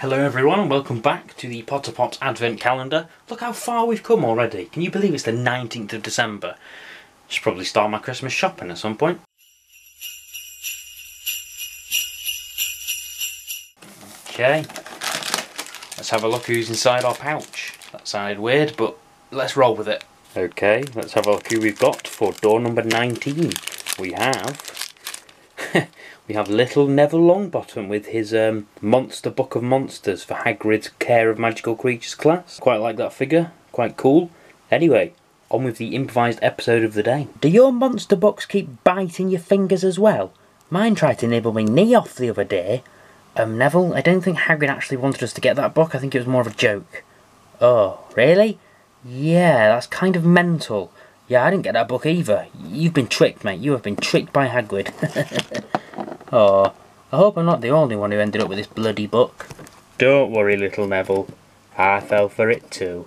Hello everyone and welcome back to the Potter Pop Advent Calendar. Look how far we've come already. Can you believe it's the 19th of December? Should probably start my Christmas shopping at some point. Okay, let's have a look who's inside our pouch. That sounded weird, but let's roll with it. Okay, let's have a look who we've got for door number 19. We have we have little Neville Longbottom with his um, Monster Book of Monsters for Hagrid's Care of Magical Creatures class. Quite like that figure, quite cool. Anyway, on with the improvised episode of the day. Do your monster books keep biting your fingers as well? Mine tried to nibble my knee off the other day. Um, Neville, I don't think Hagrid actually wanted us to get that book. I think it was more of a joke. Oh, really? Yeah, that's kind of mental. Yeah, I didn't get that book either. You've been tricked, mate. You have been tricked by Hagrid. oh, I hope I'm not the only one who ended up with this bloody book. Don't worry, little Neville. I fell for it too.